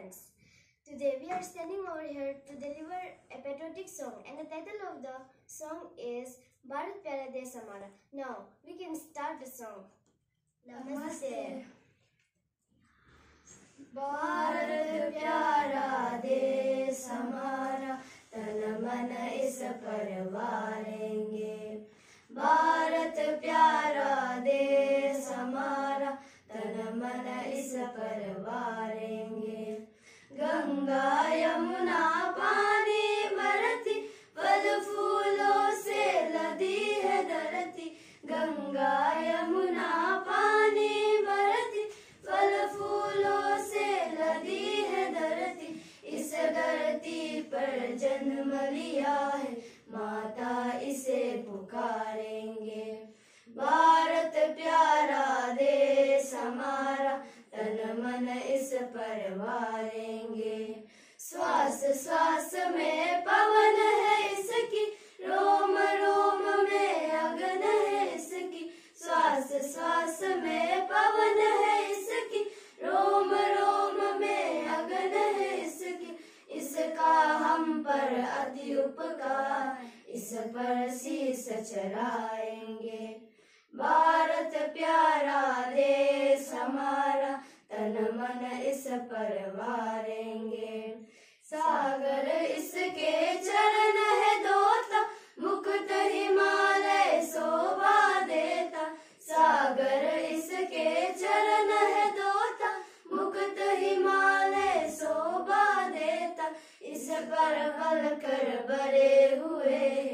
lovely friends. Today we are standing over here to deliver a patriotic song and the title of the song is Bharat Pyara Desh Hamara. Now we can start the song. Namaste. Bharat प्यारा देश हमारा तन मन इस पर वारेंगे भारत प्यारा देश हमारा तन मन इस पर वारेंगे गंगा यमुना पानी भरती फल फूलों से लदी है धरती। गंगा यमुना पानी भरती फल फूलों से लदी है धरती। इस धरती पर जन्म लिया है, माता इसे पुकारेंगे। भारत प्यारा देश हमारा, तन मन इस पर वारेंगे श्वास श्वास में पवन है इसकी। रोम रोम में अगन है इसकी। श्वास श्वास में पवन है इसकी। रोम रोम में अगन है इसकी। इसका हम पर अति उपकार, इस पर शीस चढ़ाएँगे। भारत प्यारा देश हमारा, तन मन इस पर सागर इसके चरण है दोता, मुकुट हिमालय शोभा देता। सागर इसके चरण है दोता, मुकुट हिमालय शोभा देता। इस पर बल कर बड़े हुए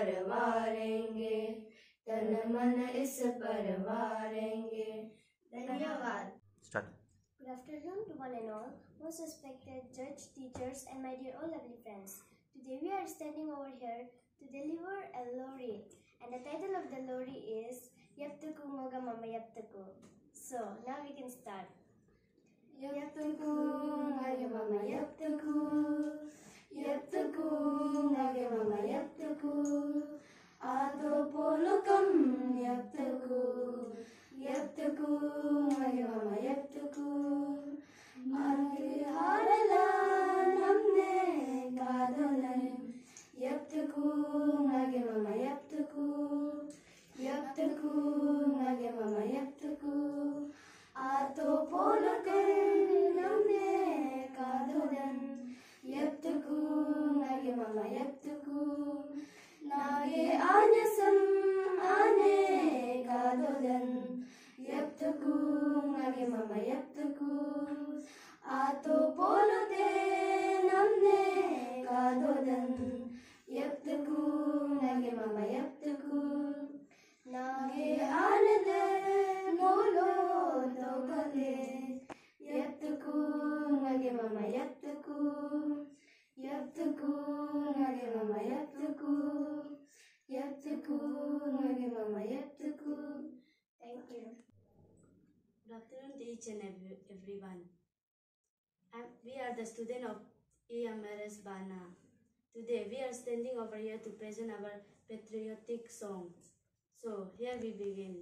इस पर वारेंगे तन मन इस पर वारेंगे धन्यवाद Start. Good afternoon to one and all, most respected judge, teachers, and my dear all lovely friends. Today we are standing over here to deliver a lorry, and the title of the lorry is Yaptuku Moga Mama Yaptuku. So now we can start. Yaptuku, ngage mama yaptuku. ಎತ್ತುಕು ನಗೆ ಮಮ ಎತ್ತುಕು ಆತೋ ಪೋಲುಕಂ ಎತ್ತುಕು ಎತ್ತುಕು ನಗೆ ಮಮ ಎತ್ತುಕು ಮನಗೆ ಹಾಡಲ ನಮ್ನೆ ಕಾದೊಲೈ ಎತ್ತುಕು ನಗೆ ಮಮ ಎತ್ತುಕು ಎತ್ತುಕು ನಗೆ ಮಮ ಎತ್ತುಕು everyone. I'm, we are the student of EMRS Bana. Today we are standing over here to present our patriotic song. So here we begin.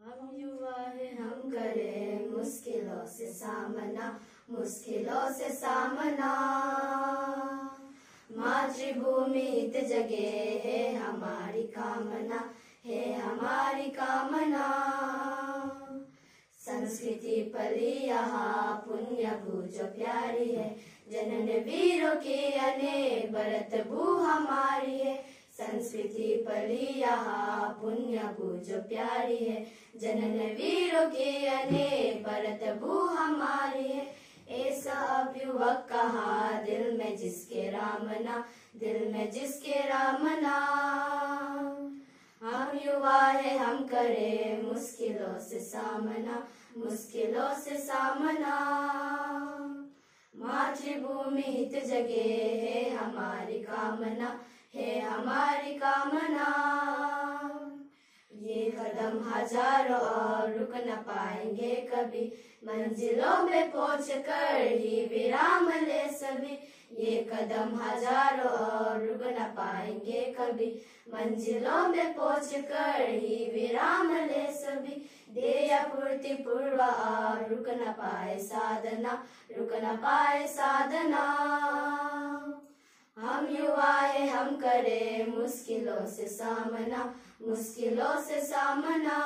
हम युवा है हम करें मुश्किलों से सामना मुश्किलों से सामना मातृभूमि इत जगह है हमारी कामना है हमारी कामना संस्कृति पली यहाँ पुण्य जो प्यारी है। जनन वीरों के अनेक बरत भू हमारी है। संस्कृति पली यहाँ पुण्य जो प्यारी है। जनन वीरों के अनेक बरत भू हमारी है। ऐसा युवक कहा, दिल में जिसके रामना दिल में जिसके राम नाम हम युवा है, हम करें मुश्किलों से सामना, मुश्किलों से सामना। मातृभूमि हित जगे है हमारी कामना, है हमारी कामना। ये कदम हज़ारों और रुक न पाएँगे कभी, मंजिलों में पहुँच कर ही विराम ले सभी। ये कदम हज़ारों और रुक न पाएँगे कभी। मंजिलों में पहुँच कर ही विराम ले सभी। देय पूर्ति पूर्व और रुक न पाए साधना रुक न पाए साधना। हम युवा है हम करे मुश्किलों से सामना, मुश्किलों से सामना।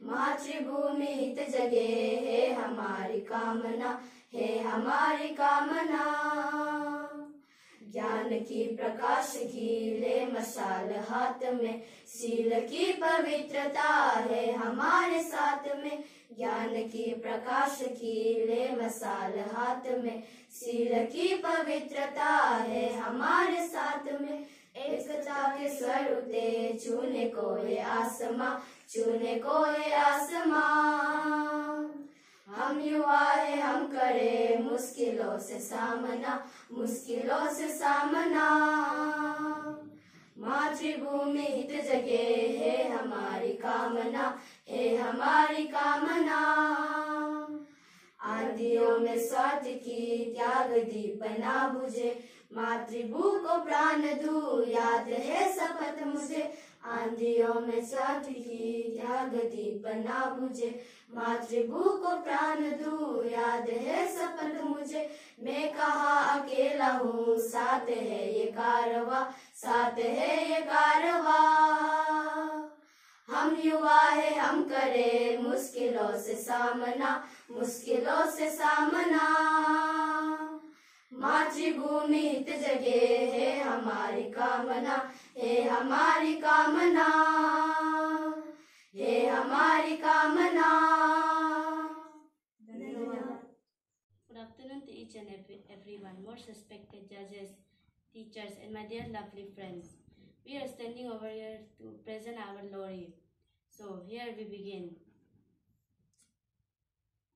मातृभूमि हित जगे है हमारी कामना। है हमारी कामना। ज्ञान की प्रकाश की ले मशाल हाथ में। सील की पवित्रता है हमारे साथ में। ज्ञान की प्रकाश की ले मसाल हाथ में। सील की पवित्रता है हमारे साथ में। एकता के स्वर उते छूने को ये आसमां, छूने को ये आसमां। हम युवा हम करें मुश्किलों से सामना, मुश्किलों से सामना। मातृभूमि हित जगे, है हमारी कामना, है हमारी कामना। आंधियों में स्वार्थ की त्याग दीप ना बुझे। मातृभू को प्राण दू, याद है शपथ मुझे। आंधियों में स्वार्थ की त्याग दीप ना बुझे मातृभू को प्राण दू, याद है सपन मुझे। मैं कहा अकेला हूँ? साथ है ये कारवा, साथ है ये कारवा। हम युवा है, हम करे मुश्किलों से सामना, मुश्किलों से सामना। मातृभूमि हित जगे है हमारी कामना है हमारी कामना है हमारी कामना each and every, everyone, most respected judges, teachers, and my dear lovely friends. We are standing over here to present our laureate. So here we begin.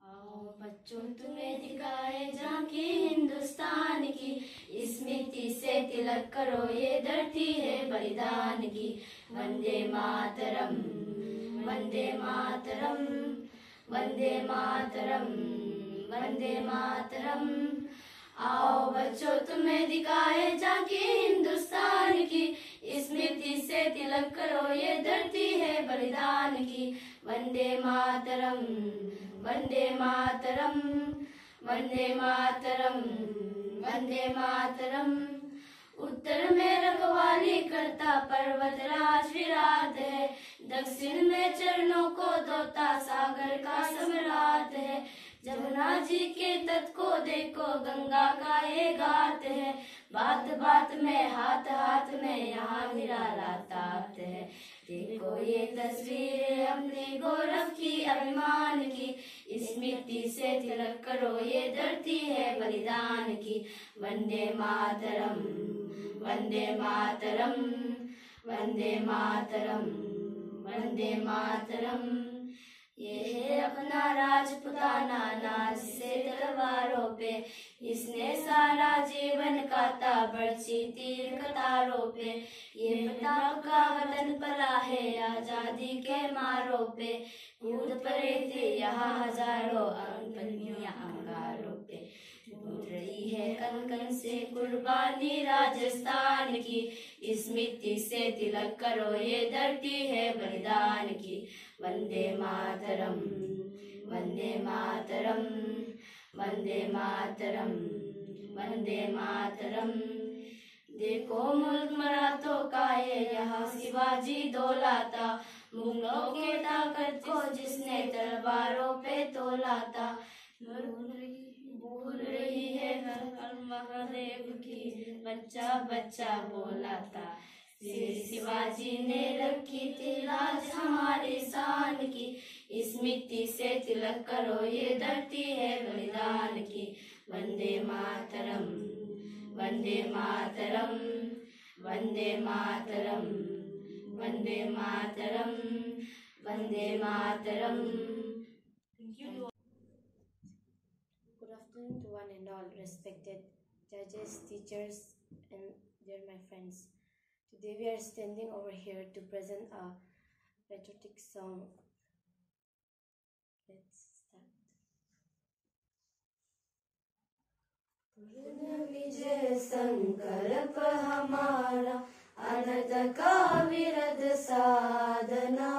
आओ बच्चों, तुम्हें दिखाए झांकी हिंदुस्तान की। स्मृति से तिलक करो, ये धरती है बलिदान की। वंदे मातरम वंदे मातरम वंदे मातरम वंदे मातरम। आओ बच्चों, तुम्हें दिखाए झांकी हिंदुस्तान की। स्मृति से तिलक करो, ये धरती है बलिदान की। वंदे मातरम वंदे मातरम। वंदे मातरम। वंदे मातरम। उत्तर में रखवाली करता पर्वत राज विराट है। दक्षिण में चरणों को धोता सागर का सम्राट है। जमुना जी के तट को देखो, गंगा का ये घाट है। बात बात में, हाथ हाथ में यहाँ निराला तात है। देखो ये तस्वीर अपने गौरव की, अभिमान की। स्मृति से तिलक करो, ये धरती है बलिदान की। वंदे मातरम वंदे मातरम वंदे मातरम वंदे मातरम। ये है अपना राजपुताना नाज से तलवारों पे इसने सारा जीवन काता बर्ची तीर कतारों पे। ये प्रताप का वतन पला है, आज़ादी के मारों पे। कूद पड़े थे यहाँ हज़ारों अंगारों पे। कूद रही है कन कन से कुर्बानी राजस्थान की। स्मृति से तिलक करो, ये धरती है बलिदान की। वंदे मातरम वंदे मातरम वंदे मातरम वंदे मातरम। देखो मुल्क मराठों का, ये यहाँ शिवाजी दौला था मुगलों के ताकत को जिसने तलवारों पे तोला था महादेव की बच्चा बच्चा बोला था। शिवाजी ने रखी थी लाज हमारे शान की। स्मृति से तिलक करो ये धरती है बलिदान की। Vande Mataram Vande Mataram Vande Mataram Vande Mataram Vande Mataram. Good afternoon to one and all, respected judges, teachers, and dear my friends. Today we are standing over here to present a patriotic song. Let's start. विजय संकल्प हमारा अनत का विरद साधना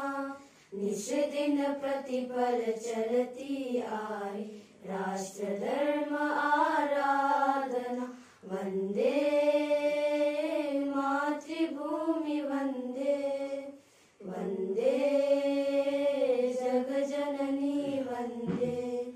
निश दिन प्रतिपल चलती आई राष्ट्र धर्म आराधना, वंदे मातृभूमि, वंदे वंदे जग जननी वंदे।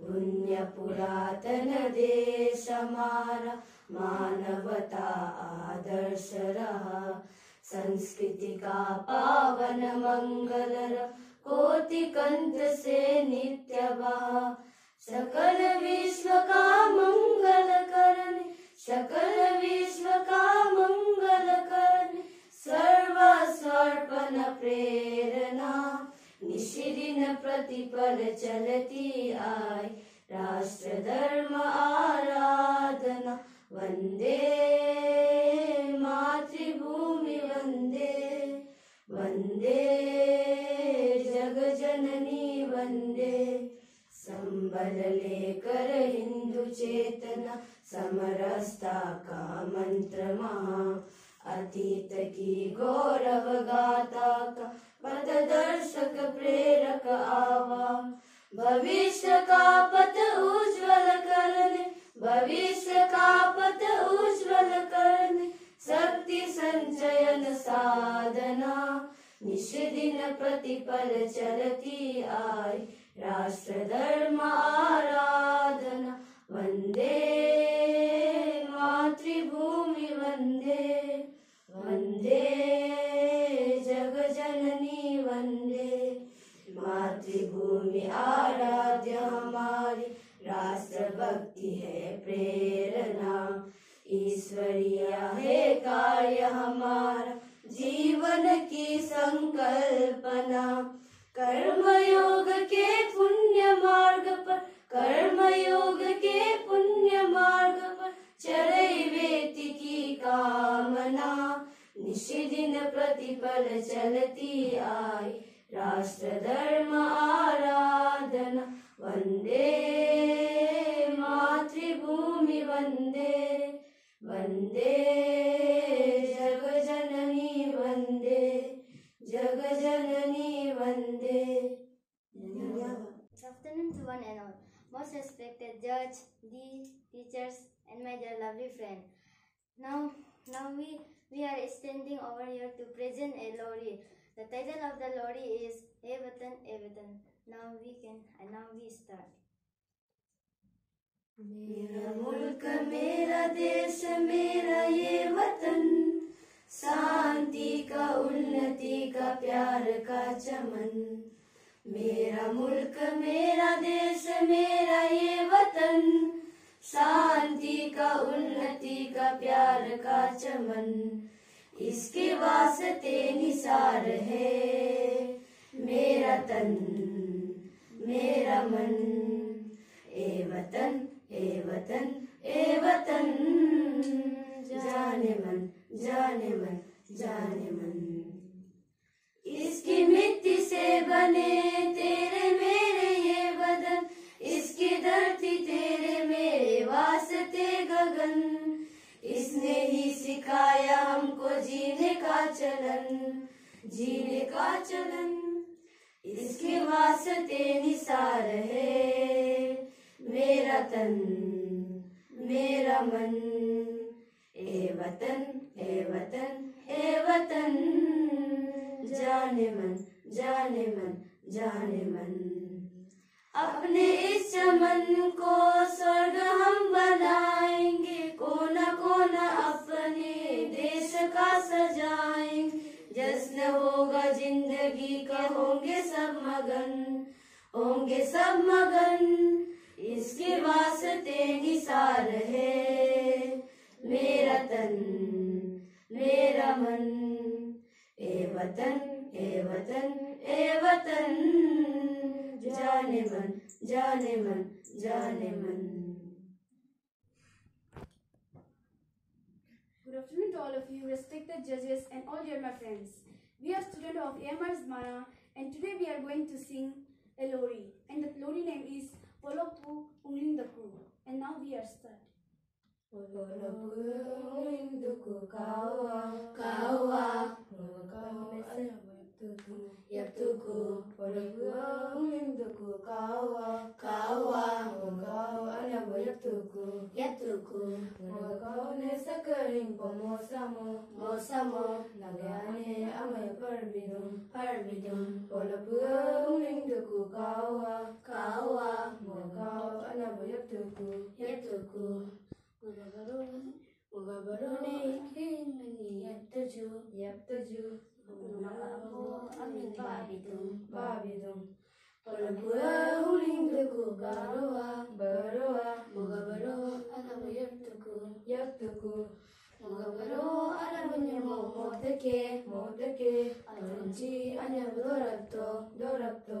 पुण्य पुरातन देश हमारा, मानवता आदर्श रहा। संस्कृति का पावन मंगल कोटि कंठ से नित्य बहा। सकल विश्व का मंगल करने सकल विश्व का मंगल करने सर्व सर्पण प्रेरणा निशिदिन प्रतिपल चलती आई राष्ट्र धर्म आराधना संबल लेकर हिंदू चेतना समरसता का मंत्र महा अतीत की गौरव गाथा का पथदर्शक प्रेरक आवा भविष्य का पथ उज्जवल करने भविष्य का पथ उज्जवल करने शक्ति संचयन साधना निश दिन प्रतिपल चलती आई राष्ट्र धर्म आराधना, वंदे मातृभूमि, वंदे वंदे जग जननी वंदे मातृभूमि आराध्य, हमारी राष्ट्र भक्ति है प्रेरणा। ईश्वरीय है कार्य, हमारा जीवन की संकल्पना। कर्म योग के पुण्य मार्ग पर कर्म योग के पुण्य मार्ग पर चले वेति की कामना। निशिदिन प्रतिपल चलती आई राष्ट्र धर्म आराधना। वंदे मातृभूमि वंदे वंदे जग जननी वंदे जग जननी धन्यवाद Good afternoon to one and all. Most respected judge, the teachers, and my dear lovely friend. Now, now we we are standing over here to present a lorry. The title of the lorry is A Watan A Watan. Now we can and now we start. मेरा मुल्क मेरा देश मेरा ये वतन शांति का उन्नति का प्यार का चमन मेरा मुल्क, मेरा देश, मेरा ये वतन। शांति का, उन्नति का, प्यार का चमन। इसके वास्ते निसार है मेरा तन, मेरा मन। ए वतन ए वतन ए वतन। जाने मन जाने मन जाने मन। इसकी मिट्टी से बने तेरे मेरे ये बदन, इसकी धरती तेरे मेरे वास्ते गगन। इसने ही सिखाया हमको जीने का चलन, जीने का चलन। इसके वास्ते निसार है मेरा तन, मेरा मन। ए वतन ए वतन ए वतन। जाने मन जाने मन जाने मन अपने इस चमन को स्वर्ग हम बनाएँगे कोना कोना अपने देश का सजाएँगे। जश्न होगा, ज़िंदगी का होंगे सब मगन, होंगे सब मगन। इसके वास्ते निसार है मेरा तन, मेरा मन। ए वतन ए वतन ए वतन जाने मन जाने मन जाने मन Good afternoon to all of you, respected judges, and all dear my friends. We are students of AMR's Mana, and today we are going to sing a lori. And the lori name is Polopu Ungling the Ku. And now we are Ngồi bước tu của cao cao ngồi cao mesel tu tu yap tu ku ngồi bước tu của cao cao ngồi cao ala bo yap tu ku yap tu ku ngồi cao ne sakarin po mo samo mo samo lagane amay parbidum parbidum ngồi bước tu của cao cao ngồi cao ala bo yap tu ku yap tu ku உலகரோனே உகபரோனே எப்தஜு எப்தஜு அமின் பாபிதும் பாபிதும் பலபுரா உளிந்து குகாரோவா பரோவா முகபரோ அனவு எப்துகு எப்துகு முகபரோ ಅರವಣ್ಯ ಮೋದಕ್ಕೆ ಮೋದಕ್ಕೆ ಅರಂಜಿ ಅನ್ಯ ದೊರಪ್ತೋ ದೊರಪ್ತೋ